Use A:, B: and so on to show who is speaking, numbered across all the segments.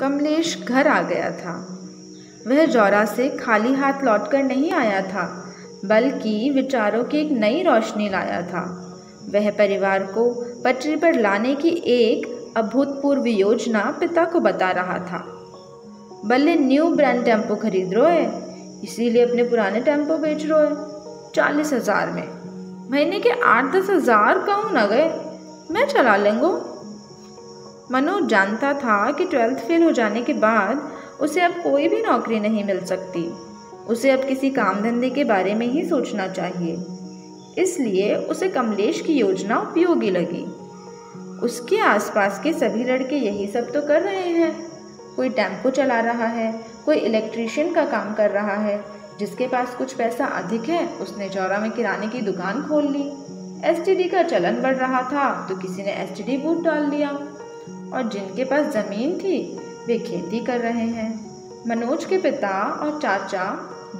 A: कमलेश घर आ गया था। वह जौरा से खाली हाथ लौटकर नहीं आया था, बल्कि विचारों की एक नई रोशनी लाया था। वह परिवार को पटरी पर लाने की एक अभूतपूर्व योजना पिता को बता रहा था। बल्ले न्यू ब्रांड टेंपो खरीद रो है, इसीलिए अपने पुराने टेंपो बेच रो है, चालीस हज़ार में। महीने के आठ दस हज़ार कहूँ न गए, मैं चला लेंगो। मनोज जानता था कि ट्वेल्थ फेल हो जाने के बाद उसे अब कोई भी नौकरी नहीं मिल सकती। उसे अब किसी काम धंधे के बारे में ही सोचना चाहिए। इसलिए उसे कमलेश की योजना उपयोगी लगी। उसके आसपास के सभी लड़के यही सब तो कर रहे हैं। कोई टेंपो चला रहा है, कोई इलेक्ट्रिशियन का काम कर रहा है। जिसके पास कुछ पैसा अधिक है, उसने चौरा में किराने की दुकान खोल ली। एसटीडी का चलन बढ़ रहा था तो किसी ने एस बूट डाल लिया। और जिनके पास ज़मीन थी, वे खेती कर रहे हैं। मनोज के पिता और चाचा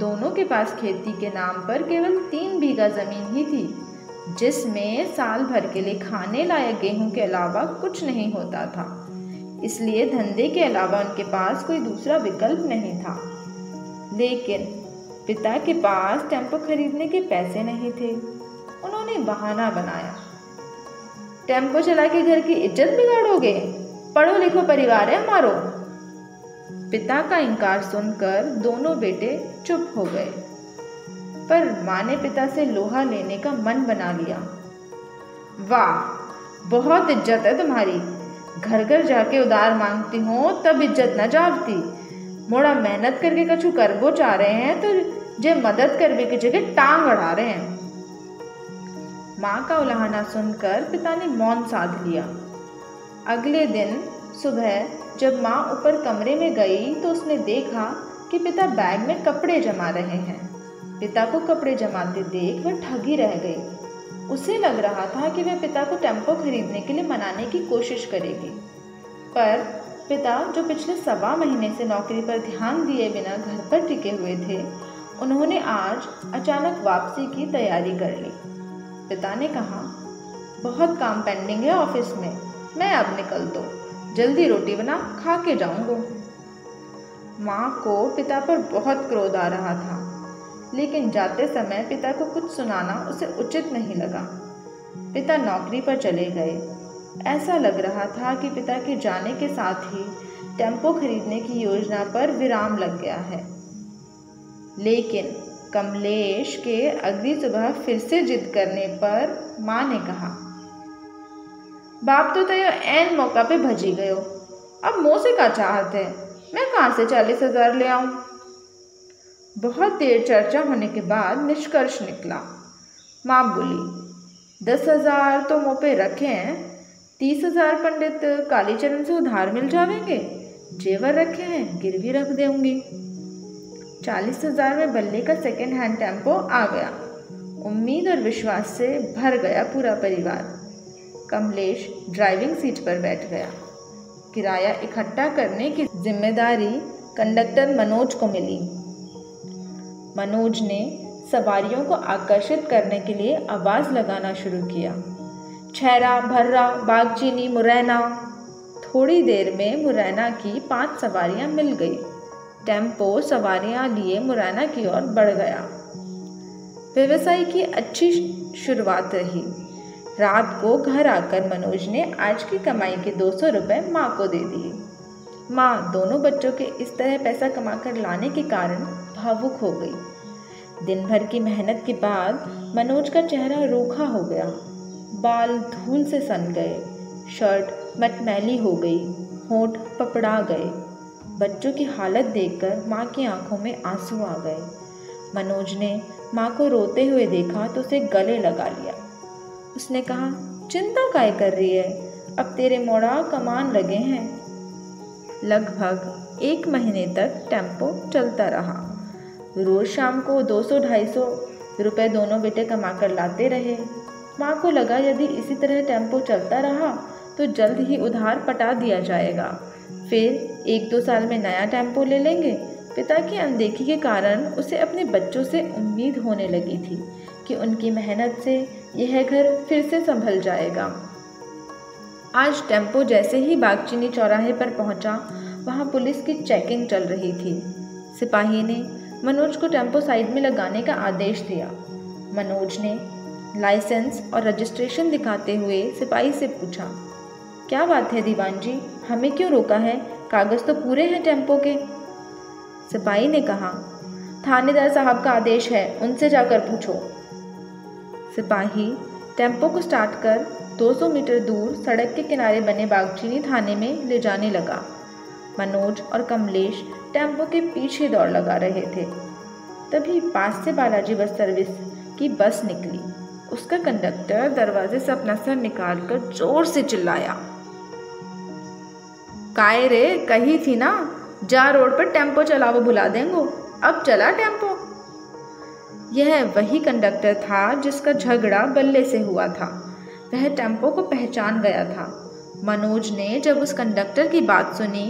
A: दोनों के पास खेती के नाम पर केवल तीन बीघा ज़मीन ही थी, जिसमें साल भर के लिए खाने लायक गेहूँ के अलावा कुछ नहीं होता था। इसलिए धंधे के अलावा उनके पास कोई दूसरा विकल्प नहीं था। लेकिन पिता के पास टेंपो खरीदने के पैसे नहीं थे। उन्होंने बहाना बनाया। टेंपो चला के घर की इज़्ज़त बिगाड़ोगे? पढ़ो लिखो परिवार है हमारो पिता का इनकार सुनकर दोनों बेटे चुप हो गए। पर माँ ने पिता से लोहा लेने का मन बना लिया। वाह, बहुत इज़्ज़त है तुम्हारी। घर घर जाके उधार मांगती हो, तब इज़्ज़त न जावती मोड़ा मेहनत करके कछु करबो चाह रहे हैं तो जे मदद करने की जगह टांग अड़ा रहे हैं। माँ का उलाहना सुनकर पिता ने मौन साध लिया। अगले दिन सुबह जब माँ ऊपर कमरे में गई तो उसने देखा कि पिता बैग में कपड़े जमा रहे हैं। पिता को कपड़े जमाते देख वह ठगी रह गई। उसे लग रहा था कि वह पिता को टेंपो खरीदने के लिए मनाने की कोशिश करेगी। पर पिता, जो पिछले सवा महीने से नौकरी पर ध्यान दिए बिना घर पर टिके हुए थे, उन्होंने आज अचानक वापसी की तैयारी कर ली। पिता ने कहा, बहुत काम पेंडिंग है ऑफ़िस में। मैं अब निकल दो। जल्दी रोटी बना खा के जाऊँगा। माँ को पिता पर बहुत क्रोध आ रहा था, लेकिन जाते समय पिता को कुछ सुनाना उसे उचित नहीं लगा। पिता नौकरी पर चले गए। ऐसा लग रहा था कि पिता के जाने के साथ ही टेंपो खरीदने की योजना पर विराम लग गया है। लेकिन कमलेश के अगली सुबह फिर से जिद करने पर माँ ने कहा बाप तो तय एन मौका पे भजी गयो। अब मोह से का चाहत है? मैं कहाँ से चालीस हज़ार ले आऊँ? बहुत देर चर्चा होने के बाद निष्कर्ष निकला। माँ बोली, दस हज़ार तो मुँह पे रखे हैं। तीस हज़ार पंडित कालीचरण से उधार मिल जावेंगे? जेवर रखे हैं, गिरवी रख देंगी चालीस हज़ार में बल्ले का सेकेंड हैंड टेंपो आ गया। उम्मीद और विश्वास से भर गया पूरा परिवार। कमलेश ड्राइविंग सीट पर बैठ गया। किराया इकट्ठा करने की ज़िम्मेदारी कंडक्टर मनोज को मिली। मनोज ने सवारियों को आकर्षित करने के लिए आवाज़ लगाना शुरू किया। छैरा, भर्रा, बागचीनी, मुरैना। थोड़ी देर में मुरैना की पाँच सवारियाँ मिल गई। टेंपो सवारियाँ लिए मुरैना की ओर बढ़ गया। व्यवसाय की अच्छी शुरुआत रही। रात को घर आकर मनोज ने आज की कमाई के दो सौ रुपये माँ को दे दिए। माँ दोनों बच्चों के इस तरह पैसा कमाकर लाने के कारण भावुक हो गई। दिन भर की मेहनत के बाद मनोज का चेहरा रूखा हो गया। बाल धूल से सन गए। शर्ट मटमैली हो गई। होठ पपड़ा गए। बच्चों की हालत देखकर माँ की आँखों में आँसू आ गए। मनोज ने माँ को रोते हुए देखा तो उसे गले लगा लिया। उसने कहा, चिंता काय कर रही है? अब तेरे मोड़ा कमान लगे हैं. लगभग एक महीने तक टेंपो चलता रहा। रोज़ शाम को 200-250 रुपए दोनों बेटे कमा कर लाते रहे। माँ को लगा, यदि इसी तरह टेंपो चलता रहा तो जल्द ही उधार पटा दिया जाएगा। फिर एक दो साल में नया टेंपो ले लेंगे। पिता की अनदेखी के कारण उसे अपने बच्चों से उम्मीद होने लगी थी कि उनकी मेहनत से यह घर फिर से संभल जाएगा। आज टेंपो जैसे ही बागचीनी चौराहे पर पहुँचा, वहाँ पुलिस की चेकिंग चल रही थी। सिपाही ने मनोज को टेंपो साइड में लगाने का आदेश दिया। मनोज ने लाइसेंस और रजिस्ट्रेशन दिखाते हुए सिपाही से पूछा, क्या बात है दीवान जी हमें क्यों रोका है? कागज़ तो पूरे हैं टेंपो के। सिपाही ने कहा, थानेदार साहब का आदेश है, उनसे जाकर पूछो। सिपाही टेंपो को स्टार्ट कर 200 मीटर दूर सड़क के किनारे बने बागचीनी थाने में ले जाने लगा। मनोज और कमलेश टेंपो के पीछे दौड़ लगा रहे थे। तभी पास से बालाजी बस सर्विस की बस निकली। उसका कंडक्टर दरवाजे से अपना सर निकाल कर ज़ोर से चिल्लाया। काय रे, कही थी ना? जा रोड पर टेंपो चलावो भुला देंगो। अब चला टेंपो? यह वही कंडक्टर था जिसका झगड़ा बल्ले से हुआ था। वह टेंपो को पहचान गया था। मनोज ने जब उस कंडक्टर की बात सुनी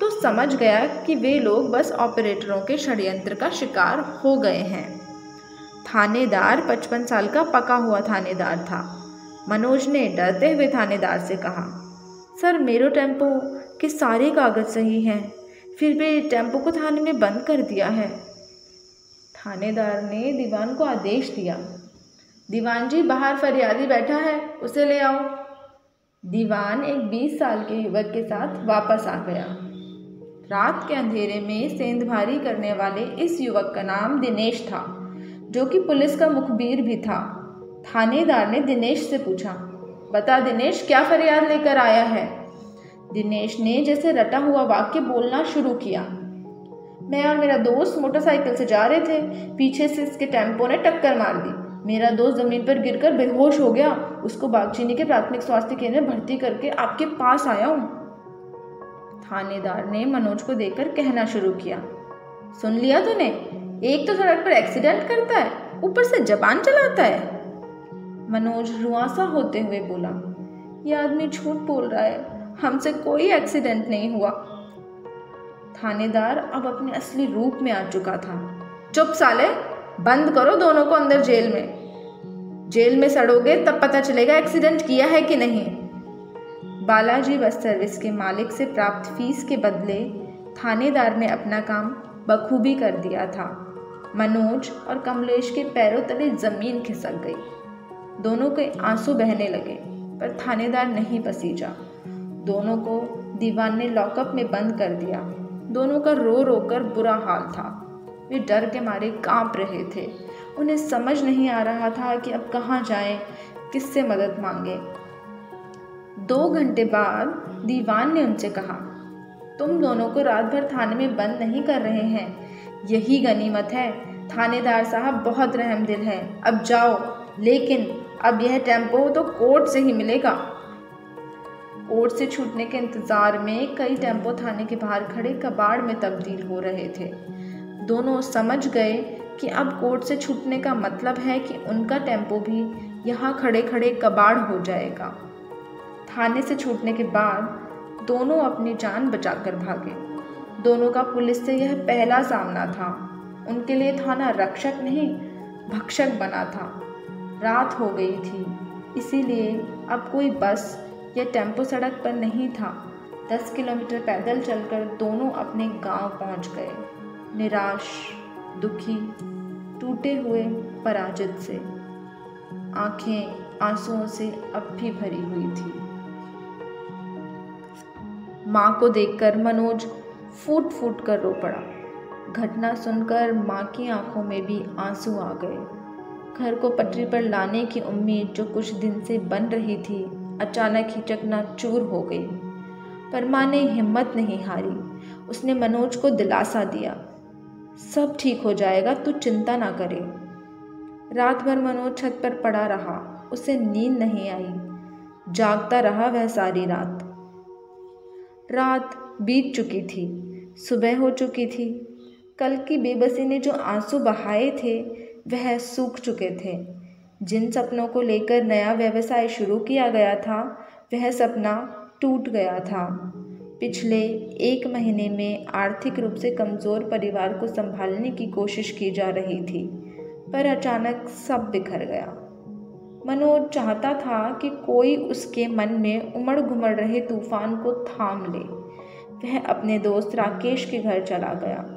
A: तो समझ गया कि वे लोग बस ऑपरेटरों के षड्यंत्र का शिकार हो गए हैं। थानेदार पचपन साल का पका हुआ थानेदार था। मनोज ने डरते हुए थानेदार से कहा, सर, मेरो टेंपो के सारे कागज़ सही हैं। फिर भी टेंपो को थाने में बंद कर दिया है। थानेदार ने दीवान को आदेश दिया। दीवान जी बाहर फरियादी बैठा है, उसे ले आओ। दीवान एक बीस साल के युवक के साथ वापस आ गया। रात के अंधेरे में सेंध भारी करने वाले इस युवक का नाम दिनेश था, जो कि पुलिस का मुखबिर भी था। थानेदार ने दिनेश से पूछा, बता दिनेश, क्या फरियाद लेकर आया है? दिनेश ने जैसे रटा हुआ वाक्य बोलना शुरू किया। मैं और मेरा दोस्त मोटरसाइकिल से जा रहे थे। पीछे से इसके टेंपो ने टक्कर मार दी। मेरा दोस्त ज़मीन पर गिरकर बेहोश हो गया। उसको बागचीनी के प्राथमिक स्वास्थ्य केंद्र में भर्ती करके आपके पास आया हूँ। थानेदार ने मनोज को देखकर कहना शुरू किया। सुन लिया तूने? एक तो सड़क पर एक्सीडेंट करता है, ऊपर से जबान चलाता है। मनोज रुआसा होते हुए बोला, ये आदमी झूठ बोल रहा है। हमसे कोई एक्सीडेंट नहीं हुआ। थानेदार अब अपने असली रूप में आ चुका था। चुप साले, बंद करो दोनों को अंदर जेल में। जेल में सड़ोगे, तब पता चलेगा एक्सीडेंट किया है कि नहीं। बालाजी बस सर्विस के मालिक से प्राप्त फ़ीस के बदले थानेदार ने अपना काम बखूबी कर दिया था। मनोज और कमलेश के पैरों तले ज़मीन खिसक गई। दोनों के आँसू बहने लगे, पर थानेदार नहीं पसीजा। दोनों को दीवान ने लॉकअप में बंद कर दिया। दोनों का रो रो कर बुरा हाल था। वे डर के मारे काँप रहे थे। उन्हें समझ नहीं आ रहा था कि अब कहाँ जाएँ, किससे मदद मांगे। दो घंटे बाद दीवान ने उनसे कहा तुम दोनों को रात भर थाने में बंद नहीं कर रहे हैं। यही गनीमत है। थानेदार साहब बहुत रहम दिल है। अब जाओ। लेकिन अब यह टेंपो तो कोर्ट से ही मिलेगा। कोर्ट से छूटने के इंतज़ार में कई टेंपो थाने के बाहर खड़े कबाड़ में तब्दील हो रहे थे। दोनों समझ गए कि अब कोर्ट से छूटने का मतलब है कि उनका टेंपो भी यहाँ खड़े खड़े कबाड़ हो जाएगा। थाने से छूटने के बाद दोनों अपनी जान बचाकर भागे। दोनों का पुलिस से यह पहला सामना था। उनके लिए थाना रक्षक नहीं, भक्षक बना था। रात हो गई थी, इसीलिए अब कोई बस यह टेंपो सड़क पर नहीं था। दस किलोमीटर पैदल चलकर दोनों अपने गाँव पहुँच गए। निराश, दुखी, टूटे हुए, पराजित से। आँखें आंसुओं से अब भी भरी हुई थी। माँ को देखकर मनोज फूट फूट कर रो पड़ा। घटना सुनकर माँ की आँखों में भी आँसू आ गए। घर को पटरी पर लाने की उम्मीद जो कुछ दिन से बन रही थी अचानक ही चकना चूर हो गई। पर माँ ने हिम्मत नहीं हारी। उसने मनोज को दिलासा दिया। सब ठीक हो जाएगा, तू चिंता ना करे। रात भर मनोज छत पर पड़ा रहा। उसे नींद नहीं आई। जागता रहा वह सारी रात। रात बीत चुकी थी। सुबह हो चुकी थी। कल की बेबसी ने जो आँसू बहाए थे, वह सूख चुके थे। जिन सपनों को लेकर नया व्यवसाय शुरू किया गया था, वह सपना टूट गया था। पिछले एक महीने में आर्थिक रूप से कमज़ोर परिवार को संभालने की कोशिश की जा रही थी, पर अचानक सब बिखर गया। मनोज चाहता था कि कोई उसके मन में उमड़ घुमड़ रहे तूफ़ान को थाम ले। वह अपने दोस्त राकेश के घर चला गया।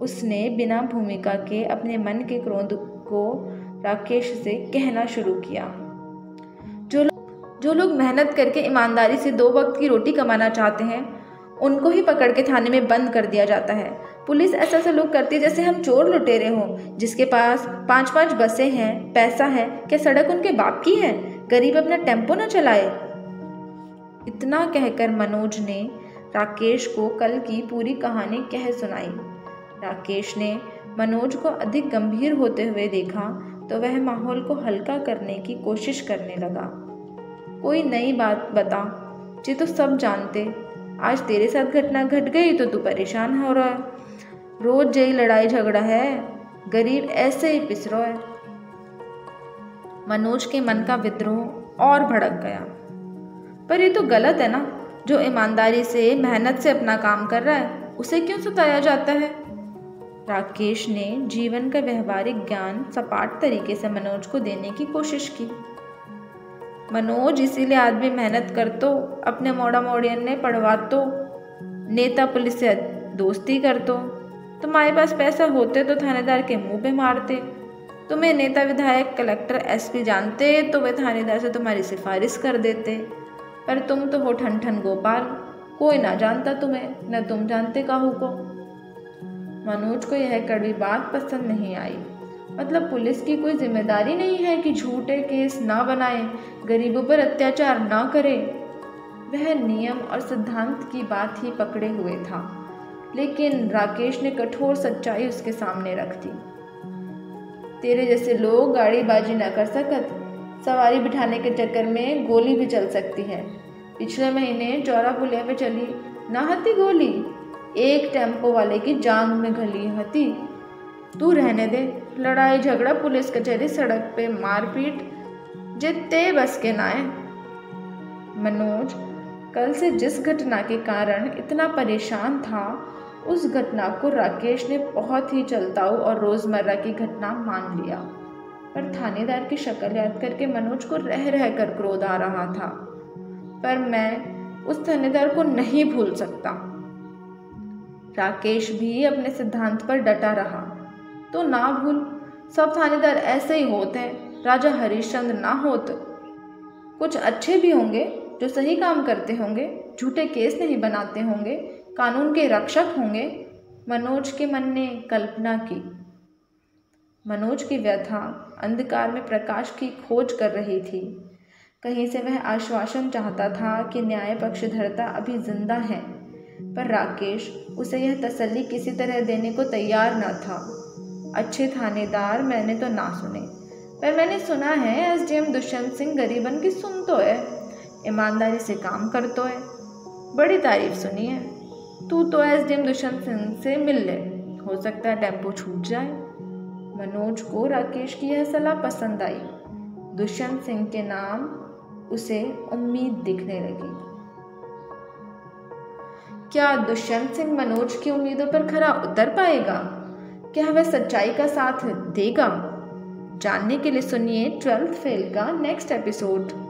A: उसने बिना भूमिका के अपने मन के क्रोध को राकेश से कहना शुरू किया। जो लोग जो लोग मेहनत करके ईमानदारी से दो वक्त की रोटी कमाना चाहते हैं, उनको ही पकड़ के थाने में बंद कर दिया जाता है। पुलिस ऐसा ऐसा लोग करती है जैसे हम चोर लुटेरे हों, जिसके पास पाँच पाँच बसें हैं, पैसा है, क्या सड़क उनके बाप की है? गरीब अपना टेंपो ना चलाए। इतना कहकर मनोज ने राकेश को कल की पूरी कहानी कह सुनाई। राकेश ने मनोज को अधिक गंभीर होते हुए देखा तो वह माहौल को हल्का करने की कोशिश करने लगा। कोई नई बात बता, जी तो सब जानते। आज तेरे साथ घटना घट गई तो तू परेशान हो रहा है। रोज यही लड़ाई झगड़ा है, गरीब ऐसे ही पिस रहा है। मनोज के मन का विद्रोह और भड़क गया। पर ये तो गलत है ना, जो ईमानदारी से, मेहनत से अपना काम कर रहा है, उसे क्यों सताया जाता है? राकेश ने जीवन का व्यवहारिक ज्ञान सपाट तरीके से मनोज को देने की कोशिश की। मनोज, इसीलिए आदमी मेहनत कर तो अपने मोड़ा मोड़ियन ने पढ़वा तो नेता पुलिस से दोस्ती कर तो तुम्हारे पास पैसा होते तो थानेदार के मुँह पे मारते। तुम्हें नेता विधायक, कलेक्टर, एसपी जानते तो वे थानेदार से तुम्हारी सिफारिश कर देते। पर तुम तो हो ठन ठन गोपाल, कोई ना जानता तुम्हें, न तुम जानते काहू को। मनोज को यह कड़वी बात पसंद नहीं आई। मतलब पुलिस की कोई ज़िम्मेदारी नहीं है कि झूठे केस ना बनाए, गरीबों पर अत्याचार ना करे। वह नियम और सिद्धांत की बात ही पकड़े हुए था, लेकिन राकेश ने कठोर सच्चाई उसके सामने रख दी। तेरे जैसे लोग गाड़ीबाजी ना कर सकत, सवारी बिठाने के चक्कर में गोली भी चल सकती है। पिछले महीने चौरा पुलिया में चली, ना हती गोली? एक टेंपो वाले की जांग में घली हती। तू रहने दे, लड़ाई झगड़ा पुलिस कचहरी सड़क पे मारपीट जितने बस के नाए। मनोज, कल से जिस घटना के कारण इतना परेशान था, उस घटना को राकेश ने बहुत ही चलताऊ और रोज़मर्रा की घटना मान लिया। पर थानेदार की शक्ल याद करके मनोज को रह रह कर क्रोध आ रहा था। पर मैं उस थानेदार को नहीं भूल सकता। राकेश भी अपने सिद्धांत पर डटा रहा। तो ना भूल, सब थानेदार ऐसे ही होते हैं, राजा हरिश्चंद्र ना होते। कुछ अच्छे भी होंगे, जो सही काम करते होंगे, झूठे केस नहीं बनाते होंगे, कानून के रक्षक होंगे, मनोज के मन ने कल्पना की। मनोज की व्यथा अंधकार में प्रकाश की खोज कर रही थी। कहीं से वह आश्वासन चाहता था कि न्याय पक्षधरता अभी ज़िंदा है। पर राकेश उसे यह तसल्ली किसी तरह देने को तैयार न था। अच्छे थानेदार मैंने तो ना सुने, पर मैंने सुना है S D M Dushyant Singh गरीबन की सुन तो है, ईमानदारी से काम कर तो है। बड़ी तारीफ़ सुनी है। तू तो S D M Dushyant Singh से मिल ले, हो सकता है टेंपो छूट जाए। मनोज को राकेश की यह सलाह पसंद आई। दुष्यंत सिंह के नाम उसे उम्मीद दिखने लगी। क्या दुष्यंत सिंह मनोज की उम्मीदों पर खरा उतर पाएगा? क्या वह सच्चाई का साथ देगा? जानने के लिए सुनिए ट्वेल्थ फेल का नेक्स्ट एपिसोड